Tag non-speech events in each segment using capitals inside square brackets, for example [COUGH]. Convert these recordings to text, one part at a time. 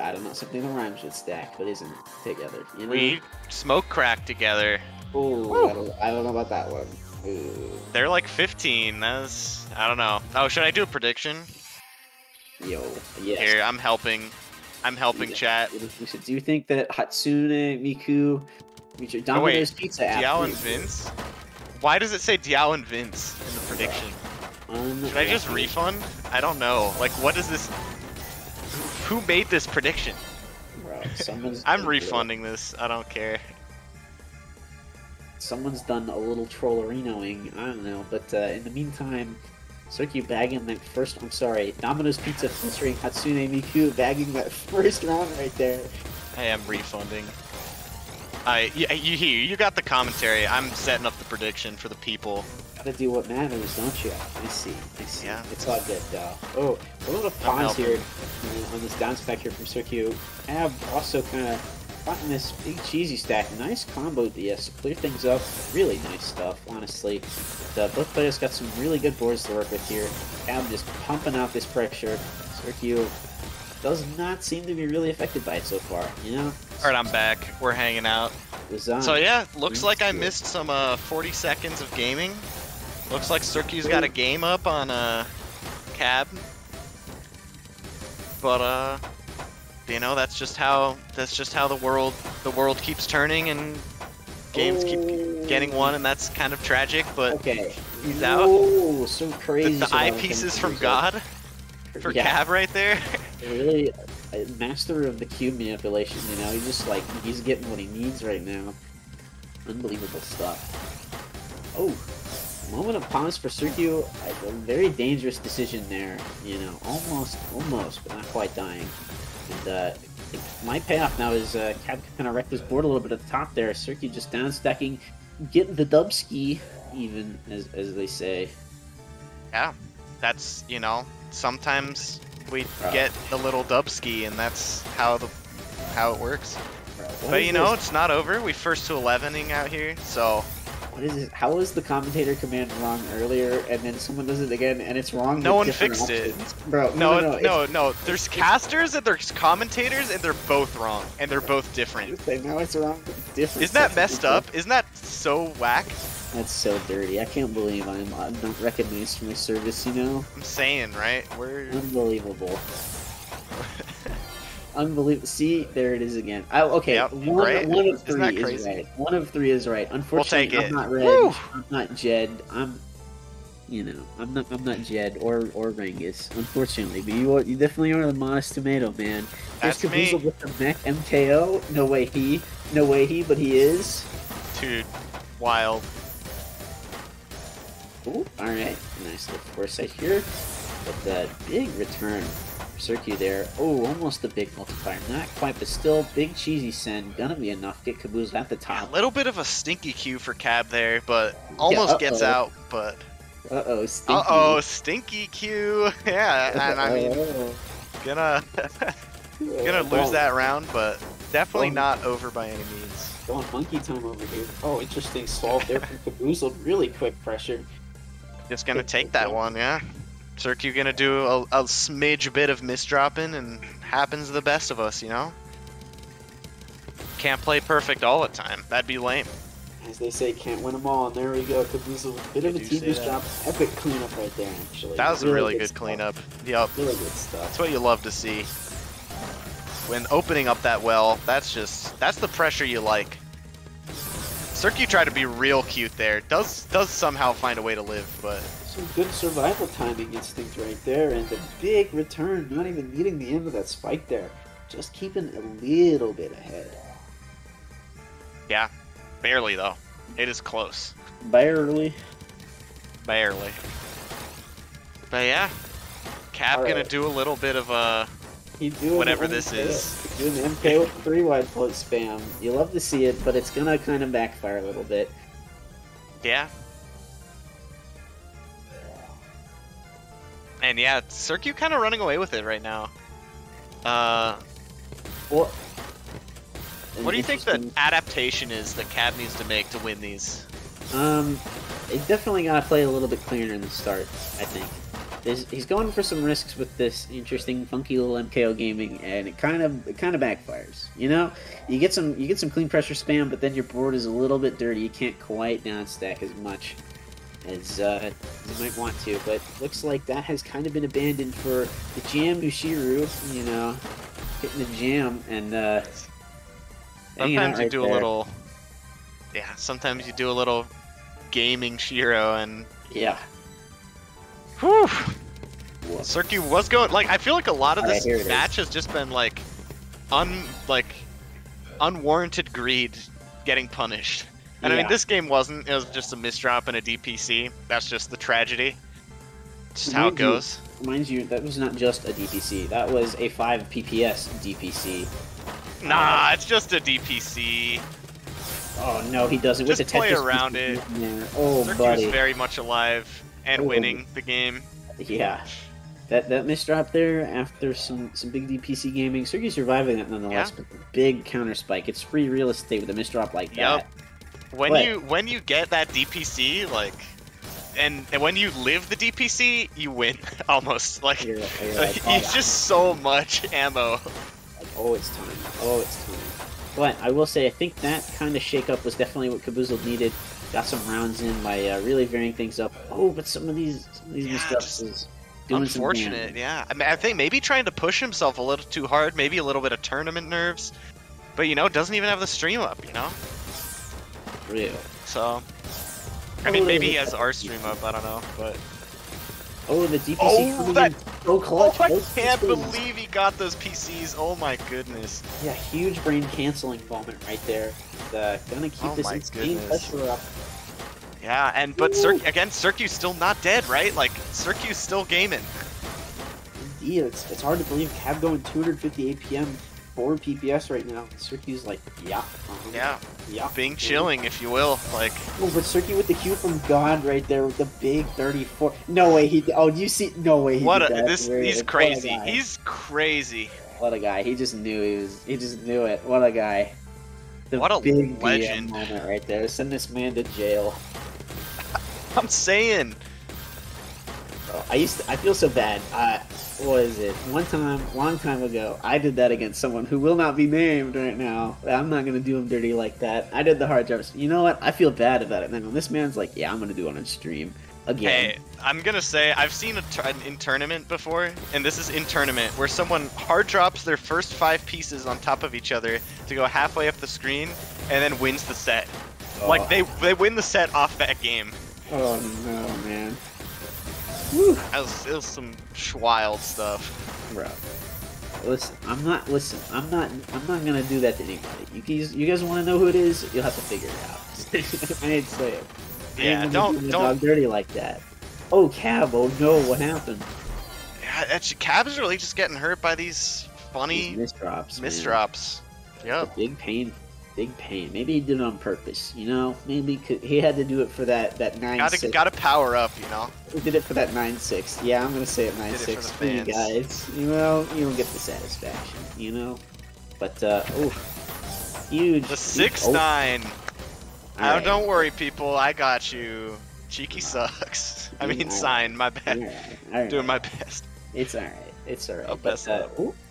I don't know, something that rhymes with stack, but isn't together. You know? We smoke crack together. Ooh, I don't, I don't know about that one. Ooh. They're like 15. That's I don't know. Oh, should I do a prediction? Yo, yes. Here, I'm helping. I'm helping Yeah. chat. Do you think? So do you think that Hatsune Miku, are Oh, wait, Domino's Pizza app? Diao and Vince? Why does it say Diao and Vince in the prediction? Should I just refund? I don't know. Like, what is this? Who made this prediction? Bro, [LAUGHS] I'm refunding this. I don't care. Someone's done a little trollerinoing. I don't know, but uh, in the meantime, Circuit bagging that first. I'm sorry, Domino's Pizza featuring Hatsune Miku bagging that [LAUGHS] first round right there. I am refunding. I you, you hear you got the commentary. I'm setting up the prediction for the people. Gotta do what matters, don't you? I see. I see. Yeah. It's all good, though. Oh, a little I'm pause helping. here on this down stack here from Circuit. Have also kind of gotten this big cheesy stack. Nice combo DS to clear things up. Really nice stuff, honestly. The, both players got some really good boards to work with here. Cab just pumping out this pressure. Circuit does not seem to be really affected by it so far, you know? Alright, I'm back. We're hanging out. So yeah, looks like I missed some uh, 40 seconds of gaming. Looks like Circuit's got a game up on uh, Cab. But uh, you know that's just how that's just how the world the world keeps turning and games keep getting one, and that's kind of tragic. But Okay. He's out. Oh, so crazy. the so eye that pieces can- from God [LAUGHS] for Yeah. Cab right there. really master of the cube manipulation. You know, he's just like he's getting what he needs right now. Unbelievable stuff. Oh, moment of pause for Sergio. A very dangerous decision there. You know, almost, almost, but not quite dying. And uh, it might pay off now. Is uh, Cab can kind of wrecked his board a little bit at the top there. Sergio just down stacking, getting the dub ski even, as as they say. yeah, that's you know sometimes we Bro. get the little dub ski, and that's how the how it works. Bro, But you know, this? it's not over. We first to 11ing out here, so What is it? How was the commentator command wrong earlier, and then someone does it again, and it's wrong? No one fixed it. bro. no, No, no, no, no. no, There's casters and there's commentators, and they're both wrong, and they're both different. Now it's wrong. Different. Isn't that messed up? Isn't that so whack? That's so dirty. I can't believe I'm, I'm not recognized for my service. You know, I'm saying, right? We're unbelievable. [LAUGHS] Unbelievable. See, there it is again. I, okay, Yep, one, right? one of three is right. One of three is right. Unfortunately, it. I'm not red. Woo! I'm not Jed. I'm, you know, I'm not. I'm not Jed or or Rangus. Unfortunately, but you are, you definitely are the modest tomato man. That's me. With the mech MKO. No way he. No way he, but he is. dude, wild. Ooh, all right, nice little foresight here. But the big return, Circuit there. Oh, almost a big multiplier. Not quite, but still big cheesy send. Gonna be enough. Get Caboose at the top. A little bit of a stinky cue for Cab there, but almost gets uh-oh. out. But Uh oh, uh oh, stinky cue. [LAUGHS] Yeah, and I mean, gonna [LAUGHS] gonna lose that round, but definitely Oh. not over by any means. Going monkey time over here. Oh, interesting solve there from [LAUGHS] Caboose. Really quick pressure. Just gonna take that one, yeah. Cirque gonna do a, a smidge bit of misdropping, and happens to the best of us, you know. Can't play perfect all the time. That'd be lame. As they say, can't win them all. And there we go. Caboose with a bit of a do say team that. drop. Epic cleanup right there, actually. That was a really good stuff. cleanup. Yep. Really good stuff. That's what you love to see. When opening up that well, that's just that's the pressure you like. Cirque tried to be real cute there. Does does somehow find a way to live, but Some good survival timing instinct right there, and the big return, not even meeting the end of that spike there. Just keeping a little bit ahead. yeah, barely though. It is close, Barely. barely. But yeah, Cap gonna do a little bit of uh He doing Whatever this is. Doing the MK with three wide float spam. You love to see it, but it's gonna kind of backfire a little bit. yeah. And yeah, Cirque kind of running away with it right now. Uh, Well, What do you think the adaptation is that Cab needs to make to win these? Um, it definitely gotta play a little bit cleaner in the start. I think. There's, he's going for some risks with this interesting, funky little MKO gaming, and it kind of it kind of backfires. You know, you get some you get some clean pressure spam, but then your board is a little bit dirty. You can't quite down stack as much as uh, you might want to. But looks like that has kind of been abandoned for the Jam Bushiru. You know, hitting the jam and uh, Sometimes you right do there. a little. Yeah, sometimes you do a little gaming Shiro and. yeah. Whew. Whoa. Circu was going like I feel like a lot of ah, this here it is. match has just been like un like unwarranted greed getting punished. And I mean this game wasn't, it was just a misdrop and a DPC. That's just the tragedy. Just how it Mind you- goes. Mind you, that was not just a DPC. That was a 5 PPS DPC. Nah, it's just a DPC. Oh no, he doesn't. With Just the play Tetris around pieces it. in there. Oh, Circu is buddy. very much alive and winning the game. Yeah. That that misdrop there after some some big DPC gaming. Sergey surviving that nonetheless, Yeah. but big counter spike. It's free real estate with a misdrop like that. When But- you when you get that DPC, like and, and when you live the DPC, you win [LAUGHS] almost. Like You're, you're Like, like, oh, he's just so much ammo. oh, it's time. Oh, it's time. But I will say, I think that kind of shakeup was definitely what Caboozle needed. Got some rounds in by uh, really varying things up. Oh, but some of these some of these Yeah, misdrops is doing some Unfortunate, yeah. I, mean, I think maybe trying to push himself a little too hard, maybe a little bit of tournament nerves, but you know, doesn't even have the stream up, you know. Real. So, I mean, maybe he has our stream up. I don't know, but Oh, the DPC Oh, that- so clutch. oh, I Those can't believe he got those PCs. Oh my goodness. Yeah, huge brain canceling moment right there. Uh, gonna keep Oh this insane goodness. pressure up. Yeah, and but. Cir- again, Circu's still not dead, right? Like Circu's still gaming. Indeed, it's, it's hard to believe Cab going 250 APM, 4 PPS right now. Circuit's like, yeah. uh-huh, Yeah, Yeah. being chilling, if you will. Like, Oh, but Circuit with the Q from God right there with the big 34. No way he. Oh, you see? No way he what did a this? He's what a crazy. He's crazy. What a guy. He just knew he was. He just knew it. What a guy. The What a big legend. moment right there. Send this man to jail. [LAUGHS] I'm saying. Oh, I used to, I feel so bad. Uh, what is it? One time, long time ago, I did that against someone who will not be named right now. I'm not gonna do him dirty like that. I did the hard drops. You know what? I feel bad about it now. This man's like, yeah, I'm gonna do it on stream again. Hey, I'm gonna say I've seen a tur- in tournament before, and this is in tournament where someone hard drops their first five pieces on top of each other to go halfway up the screen, and then wins the set. Oh. Like they they win the set off that game. Oh no, man. That was, it was some wild stuff. Bro. Listen, I'm not. Listen, I'm not. I'm not gonna do that to anybody. You guys, you guys want to know who it is? You'll have to figure it out. [LAUGHS] I ain't say it. I Yeah, do don't the don't. dirty like that. Oh, Cab. Oh no, what happened? Yeah, actually, Cab's really just getting hurt by these funny These misdrops. man. misdrops. Yep. Big pain. Big pain. Maybe he did it on purpose. You know, maybe he could- he had to do it for that that nine Gotta six. gotta power up, you know. He did it for that nine six. Yeah, I'm gonna say it nine six for you guys. You know, you don't get the satisfaction. You know, but uh, oh, huge. The six oh, nine. Oh, alright. don't worry, people. I got you. Cheeky sucks. [LAUGHS] I mean, sign. My bad. Alright. Doing my best. It's alright. It's alright. But uh,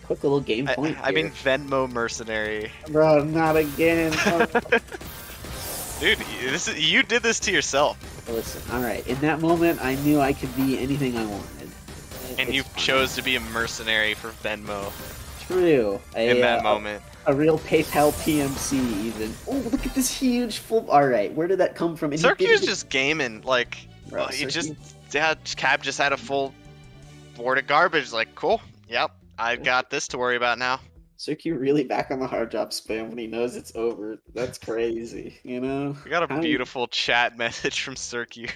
quick little game I, point. I mean, here. Venmo mercenary. bro, not again. [LAUGHS] Dude, this is, you did this to yourself, Listen, alright. In that moment, I knew I could be anything I wanted. and It's you fine. chose to be a mercenary for Venmo True. A, in that uh, moment. A real PayPal PMC, even. Oh, look at this huge full. All right, where did that come from? And he Circuit's did it- just gaming. Like, Bro, he Cirque- just yeah, Cab just had a full board of garbage. Like, cool. Yep, I've got this to worry about now. Cirque really back on the hard drop spam when he knows it's over. That's crazy, you know. We got a How- beautiful chat [LAUGHS] message from Circu.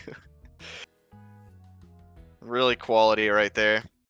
really quality right there.